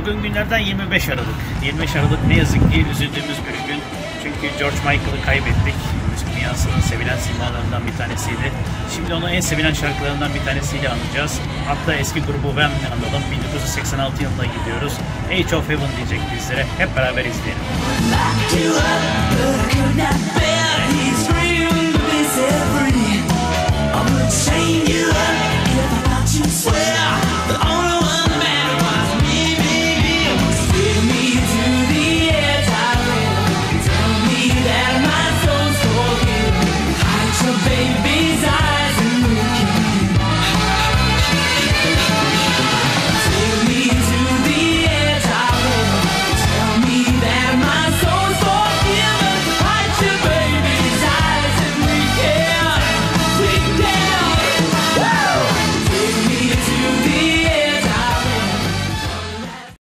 Bugün günlerden 25 Aralık. 25 Aralık ne yazık ki üzüldüğümüz bir gün. Çünkü George Michael'ı kaybettik. Müzik dünyasının sevilen simalarından bir tanesiydi. Şimdi onu en sevilen şarkılarından bir tanesiyle anacağız. Hatta eski grubu Wham'le analım. 1986 yılında gidiyoruz. Age of Heaven diyecek bizlere. Hep beraber izleyelim.